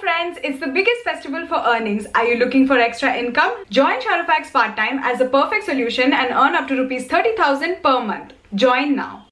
Friends, it's the biggest festival for earnings. Are you looking for extra income? Join Shadowfax part-time as a perfect solution and earn up to rupees 30,000 per month. Join now.